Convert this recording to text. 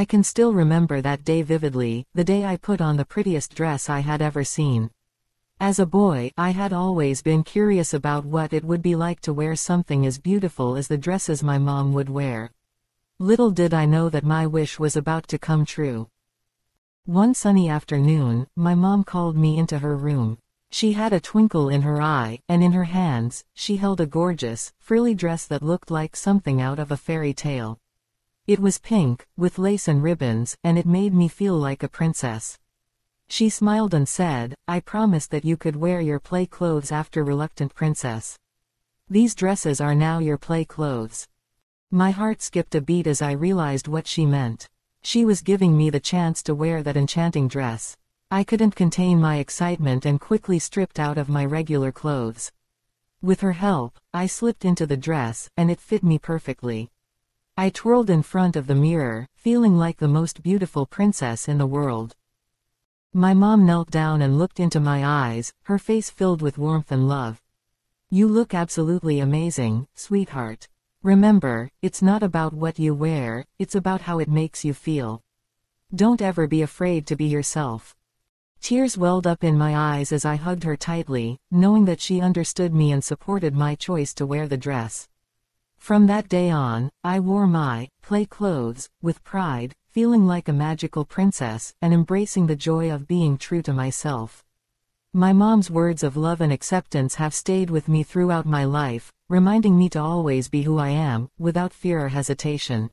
I can still remember that day vividly, the day I put on the prettiest dress I had ever seen. As a boy, I had always been curious about what it would be like to wear something as beautiful as the dresses my mom would wear. Little did I know that my wish was about to come true. One sunny afternoon, my mom called me into her room. She had a twinkle in her eye, and in her hands, she held a gorgeous, frilly dress that looked like something out of a fairy tale. It was pink, with lace and ribbons, and it made me feel like a princess. She smiled and said, I promised that you could wear your play clothes after Reluctant Princess. These dresses are now your play clothes. My heart skipped a beat as I realized what she meant. She was giving me the chance to wear that enchanting dress. I couldn't contain my excitement and quickly stripped out of my regular clothes. With her help, I slipped into the dress, and it fit me perfectly. I twirled in front of the mirror, feeling like the most beautiful princess in the world. My mom knelt down and looked into my eyes, her face filled with warmth and love. You look absolutely amazing, sweetheart. Remember, it's not about what you wear, it's about how it makes you feel. Don't ever be afraid to be yourself. Tears welled up in my eyes as I hugged her tightly, knowing that she understood me and supported my choice to wear the dress. From that day on, I wore my play clothes with pride, feeling like a magical princess, and embracing the joy of being true to myself. My mom's words of love and acceptance have stayed with me throughout my life, reminding me to always be who I am, without fear or hesitation.